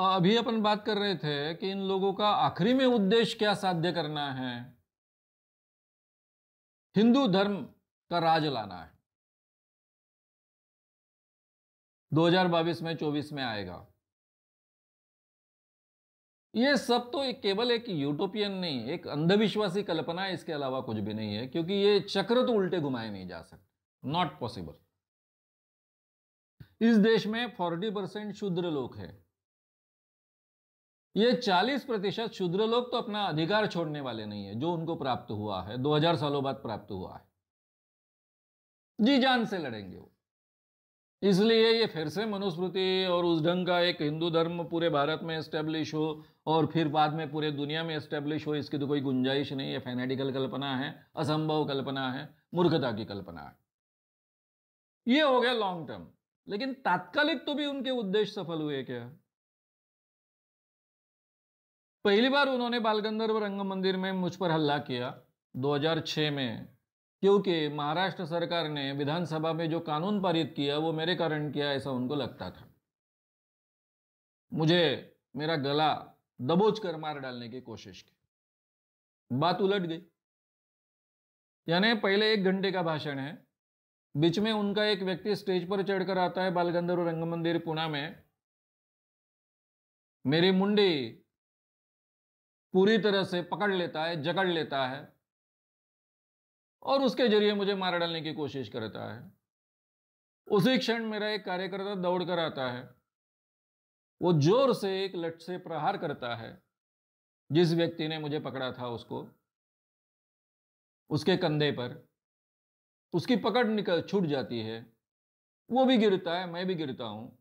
अभी अपन बात कर रहे थे कि इन लोगों का आखिरी में उद्देश्य क्या साध्य करना है? हिंदू धर्म का राज लाना है। 2022 में 24 में आएगा। ये सब तो एक केवल एक यूटोपियन नहीं, एक अंधविश्वासी कल्पना है, इसके अलावा कुछ भी नहीं है, क्योंकि ये चक्र तो उल्टे घुमाए नहीं जा सकते। नॉट पॉसिबल इस देश में 40 परसेंट शूद्र लोग हैं। ये 40 प्रतिशत शूद्र लोग तो अपना अधिकार छोड़ने वाले नहीं है, जो उनको प्राप्त हुआ है। 2000 सालों बाद प्राप्त हुआ है। जी जान से लड़ेंगे वो। इसलिए ये फिर से मनुस्मृति और उस ढंग का एक हिंदू धर्म पूरे भारत में एस्टेब्लिश हो और फिर बाद में पूरे दुनिया में एस्टेब्लिश हो, इसकी तो कोई गुंजाइश नहीं है। फैनेटिकल कल्पना है, असंभव कल्पना है, मूर्खता की कल्पना है। ये हो गया लॉन्ग टर्म लेकिन तात्कालिक तो भी उनके उद्देश्य सफल हुए क्या? पहली बार उन्होंने बालगंधर्व रंग मंदिर में मुझ पर हल्ला किया 2006 में, क्योंकि महाराष्ट्र सरकार ने विधानसभा में जो कानून पारित किया, वो मेरे कारण किया, ऐसा उनको लगता था। मुझे मेरा गला दबोच कर मार डालने की कोशिश की। बात उलट गई। यानी पहले एक घंटे का भाषण है। बीच में उनका एक व्यक्ति स्टेज पर चढ़कर आता है बालगंधर्व रंग मंदिर पुणे में। मेरी मुंडी पूरी तरह से पकड़ लेता है, जकड़ लेता है और उसके ज़रिए मुझे मार डालने की कोशिश करता है। उसी क्षण मेरा एक कार्यकर्ता दौड़ कर आता है। वो ज़ोर से एक लट से प्रहार करता है। जिस व्यक्ति ने मुझे पकड़ा था उसको, उसके कंधे पर, उसकी पकड़ निकल, छूट जाती है। वो भी गिरता है, मैं भी गिरता हूँ।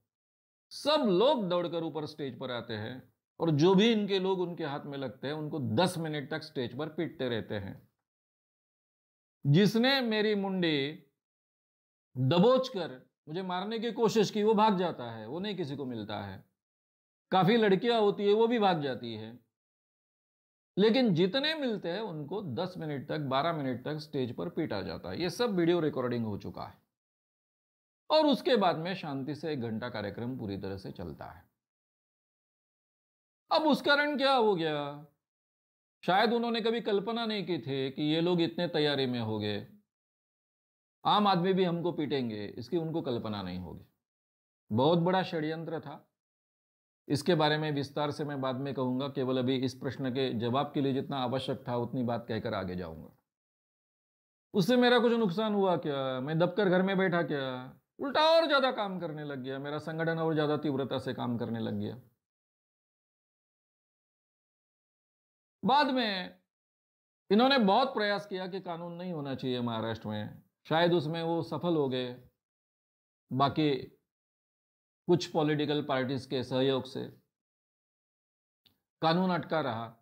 सब लोग दौड़कर ऊपर स्टेज पर आते हैं। और जो भी इनके लोग उनके हाथ में लगते हैं, उनको दस मिनट तक स्टेज पर पीटते रहते हैं। जिसने मेरी मुंडी दबोच कर मुझे मारने की कोशिश की, वो भाग जाता है, वो नहीं किसी को मिलता है। काफ़ी लड़कियाँ होती है, वो भी भाग जाती है। लेकिन जितने मिलते हैं, उनको 10 मिनट तक 12 मिनट तक स्टेज पर पीटा जाता है। ये सब वीडियो रिकॉर्डिंग हो चुका है। और उसके बाद में शांति से एक घंटा कार्यक्रम पूरी तरह से चलता है। अब उस कारण क्या हो गया? शायद उन्होंने कभी कल्पना नहीं की थी कि ये लोग इतने तैयारी में हो गए। आम आदमी भी हमको पीटेंगे, इसकी उनको कल्पना नहीं होगी। बहुत बड़ा षड्यंत्र था। इसके बारे में विस्तार से मैं बाद में कहूँगा, केवल अभी इस प्रश्न के जवाब के लिए जितना आवश्यक था उतनी बात कहकर आगे जाऊँगा। उससे मेरा कुछ नुकसान हुआ क्या? मैं दबकर घर में बैठा क्या? उल्टा और ज़्यादा काम करने लग गया। मेरा संगठन और ज़्यादा तीव्रता से काम करने लग गया। बाद में इन्होंने बहुत प्रयास किया कि कानून नहीं होना चाहिए महाराष्ट्र में। शायद उसमें वो सफल हो गए। बाकी कुछ पॉलिटिकल पार्टीज़ के सहयोग से कानून अटका रहा।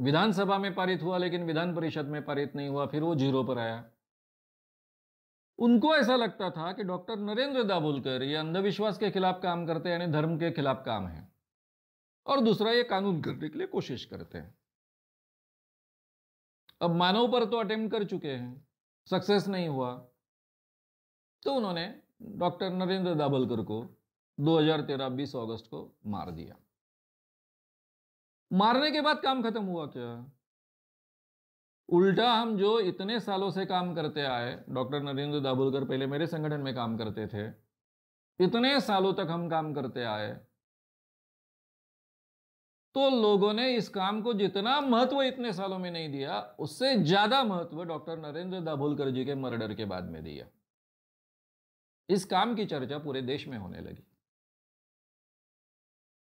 विधानसभा में पारित हुआ, लेकिन विधान परिषद में पारित नहीं हुआ, फिर वो ज़ीरो पर आया। उनको ऐसा लगता था कि डॉक्टर नरेंद्र दाभोलकर ये अंधविश्वास के खिलाफ काम करते हैं, यानी धर्म के खिलाफ काम है। और दूसरा ये कानून करने के लिए कोशिश करते हैं। अब मानव पर तो अटेम्प्ट कर चुके हैं, सक्सेस नहीं हुआ। तो उन्होंने डॉक्टर नरेंद्र दाभोलकर को 2013 20 अगस्त को मार दिया। मारने के बाद काम खत्म हुआ क्या? उल्टा हम जो इतने सालों से काम करते आए, डॉक्टर नरेंद्र दाभोलकर पहले मेरे संगठन में काम करते थे, इतने सालों तक हम काम करते आए तो लोगों ने इस काम को जितना महत्व इतने सालों में नहीं दिया, उससे ज़्यादा महत्व डॉक्टर नरेंद्र दाभोलकर जी के मर्डर के बाद में दिया। इस काम की चर्चा पूरे देश में होने लगी।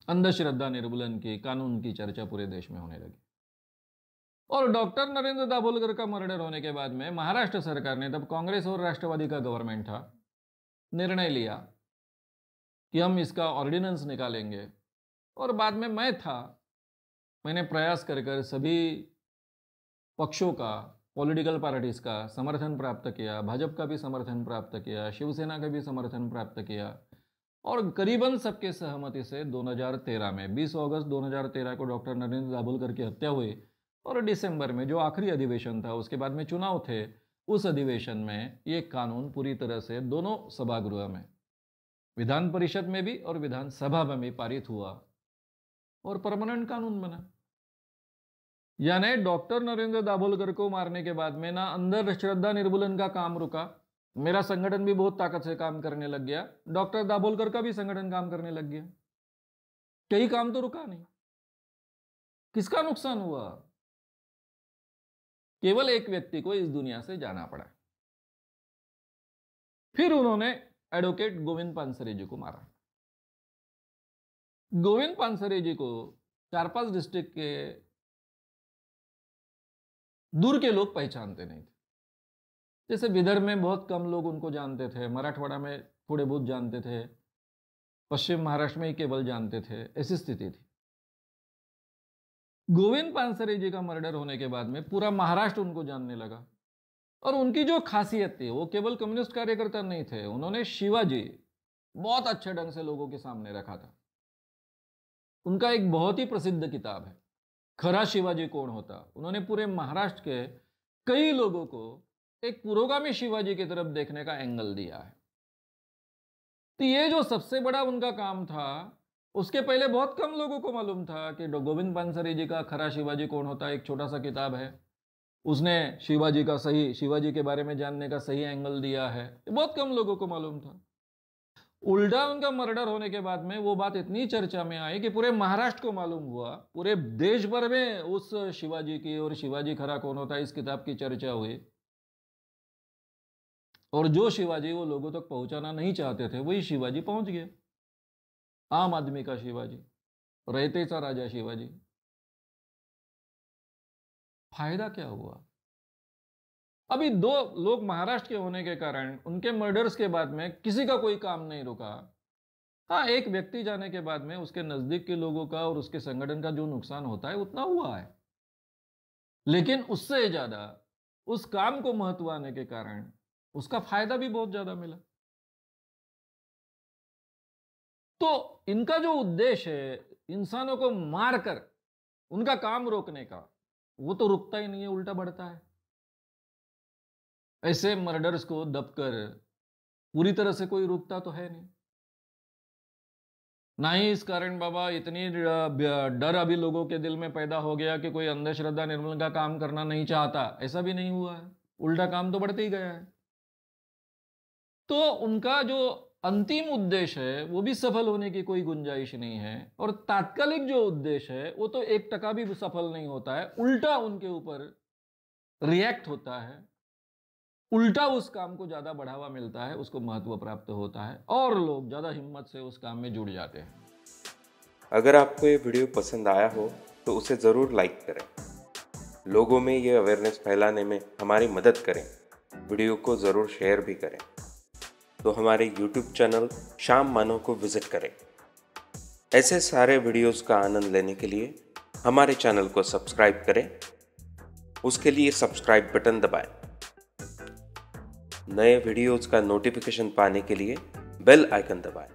अंधश्रद्धा निर्मूलन की कानून की चर्चा पूरे देश में होने लगी। और डॉक्टर नरेंद्र दाभोलकर का मर्डर होने के बाद में महाराष्ट्र सरकार ने, तब कांग्रेस और राष्ट्रवादी का गवर्नमेंट था, निर्णय लिया कि हम इसका ऑर्डिनेंस निकालेंगे। और बाद में मैं था। मैंने प्रयास कर कर सभी पक्षों का, पॉलिटिकल पार्टीज़ का समर्थन प्राप्त किया, भाजपा का भी समर्थन प्राप्त किया, शिवसेना का भी समर्थन प्राप्त किया और करीबन सबके सहमति से 2013 में 20 अगस्त 2013 को डॉक्टर नरेंद्र दाभोलकर की हत्या हुई और दिसंबर में जो आखिरी अधिवेशन था, उसके बाद में चुनाव थे, उस अधिवेशन में ये कानून पूरी तरह से दोनों सभागृह में, विधान परिषद में भी और विधानसभा में भी पारित हुआ। और परमानेंट कानून बना। यानी डॉक्टर नरेंद्र दाभोलकर को मारने के बाद में ना अंदर श्रद्धा निर्मूलन का काम रुका। मेरा संगठन भी बहुत ताकत से काम करने लग गया। डॉक्टर दाभोलकर का भी संगठन काम करने लग गया। कई काम तो रुका नहीं। किसका नुकसान हुआ? केवल एक व्यक्ति को इस दुनिया से जाना पड़ा। फिर उन्होंने एडवोकेट गोविंद पानसरे जी को मारा। गोविंद पानसरे जी को चार पाँच डिस्ट्रिक्ट के दूर के लोग पहचानते नहीं थे। जैसे विदर्भ में बहुत कम लोग उनको जानते थे, मराठवाड़ा में थोड़े बहुत जानते थे, पश्चिम महाराष्ट्र में ही केवल जानते थे, ऐसी स्थिति थी। गोविंद पानसरे जी का मर्डर होने के बाद में पूरा महाराष्ट्र उनको जानने लगा और उनकी जो खासियत थी, वो केवल कम्युनिस्ट कार्यकर्ता नहीं थे, उन्होंने शिवाजी बहुत अच्छे ढंग से लोगों के सामने रखा था। उनका एक बहुत ही प्रसिद्ध किताब है। खरा शिवाजी कौन होता? उन्होंने पूरे महाराष्ट्र के कई लोगों को एक पुरोगामी शिवाजी की तरफ़ देखने का एंगल दिया है। तो ये जो सबसे बड़ा उनका काम था, उसके पहले बहुत कम लोगों को मालूम था कि गोविंद पानसरी जी का खरा शिवाजी कौन होता एक छोटा सा किताब है। उसने शिवाजी का सही, शिवाजी के बारे में जानने का सही एंगल दिया है। बहुत कम लोगों को मालूम था। उल्टा उनका मर्डर होने के बाद में वो बात इतनी चर्चा में आई कि पूरे महाराष्ट्र को मालूम हुआ। पूरे देश भर में उस शिवाजी की और शिवाजी खरा कौन होता है, इस किताब की चर्चा हुई। और जो शिवाजी, वो लोगों तक पहुंचाना नहीं चाहते थे, वही शिवाजी पहुँच गए। आम आदमी का शिवाजी, रहते सा राजा शिवाजी। फ़ायदा क्या हुआ? अभी दो लोग महाराष्ट्र के होने के कारण, उनके मर्डर्स के बाद में किसी का कोई काम नहीं रुका। हाँ एक व्यक्ति जाने के बाद में उसके नज़दीक के लोगों का और उसके संगठन का जो नुकसान होता है, उतना हुआ है। लेकिन उससे ज़्यादा, उस काम को महत्व आने के कारण उसका फ़ायदा भी बहुत ज़्यादा मिला। तो इनका जो उद्देश्य है, इंसानों को मारकर, उनका काम रोकने का, वो तो रुकता ही नहीं है, उल्टा बढ़ता है। ऐसे मर्डर्स को दबकर पूरी तरह से कोई रुकता तो है नहीं। ना ही इस कारण बाबा इतनी डर अभी लोगों के दिल में पैदा हो गया कि कोई अंधश्रद्धा निर्मूलन का काम करना नहीं चाहता। ऐसा भी नहीं हुआ है। उल्टा काम तो बढ़ते ही गया है। तो उनका जो अंतिम उद्देश्य है, वो भी सफल होने की कोई गुंजाइश नहीं है और तात्कालिक जो उद्देश्य है, वो तो एक टका भी सफल नहीं होता है। उल्टा उनके ऊपर रिएक्ट होता है। उल्टा उस काम को ज़्यादा बढ़ावा मिलता है, उसको महत्व प्राप्त होता है और लोग ज़्यादा हिम्मत से उस काम में जुड़ जाते हैं। अगर आपको ये वीडियो पसंद आया हो तो उसे ज़रूर लाइक करें। लोगों में ये अवेयरनेस फैलाने में हमारी मदद करें। वीडियो को ज़रूर शेयर भी करें। तो हमारे YouTube चैनल शाम मानो को विज़िट करें। ऐसे सारे वीडियोस का आनंद लेने के लिए हमारे चैनल को सब्सक्राइब करें। उसके लिए सब्सक्राइब बटन दबाएँ। नए वीडियोस का नोटिफिकेशन पाने के लिए बेल आइकन दबाएँ।